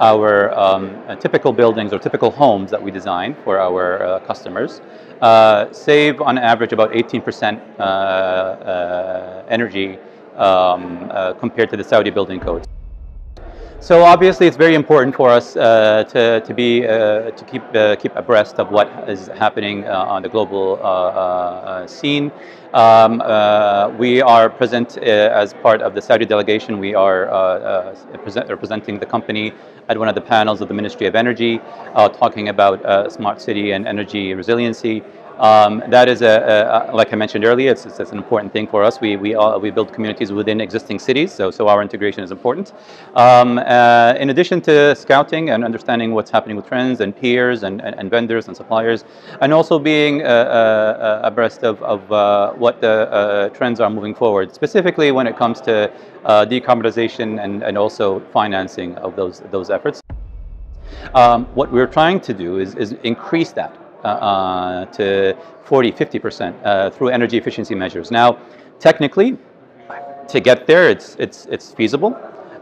our um, uh, typical buildings or typical homes that we design for our uh, customers uh, save on average about 18% uh, uh, energy um, uh, compared to the Saudi building codes. So obviously, it's very important for us uh, to, to be uh, to keep uh, keep abreast of what is happening uh, on the global uh, uh, scene. Um, we are present as part of the Saudi delegation. We are present, representing the company at one of the panels of the Ministry of Energy, talking about smart city and energy resiliency. Um, that is, a, a, like I mentioned earlier, it's, it's, an important thing for us. We, we, all, we build communities within existing cities, so, so our integration is important. Um, uh, in addition to scouting and understanding what's happening with trends and peers and, and, and vendors and suppliers, and also being uh, uh, abreast of, of uh, what the uh, trends are moving forward, specifically when it comes to uh, decarbonization and, and also financing of those, those efforts. Um, what we're trying to do is, is increase that. Uh, uh, to 40, 50% uh, through energy efficiency measures. Now, technically, to get there, it's, it's, it's feasible.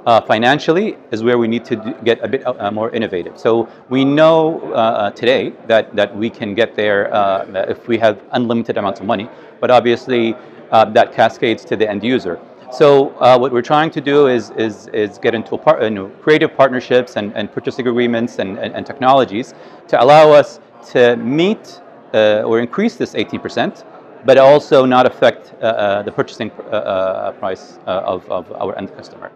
Uh, financially is where we need to get a bit uh, more innovative. So we know uh, today that, that we can get there if we have unlimited amounts of money, but obviously that cascades to the end user. So what we're trying to do is, is, is get into you know, creative partnerships and, and purchasing agreements and, and, and technologies to allow us to meet uh, or increase this 18%, but also not affect uh, uh, the purchasing price of, of our end customer.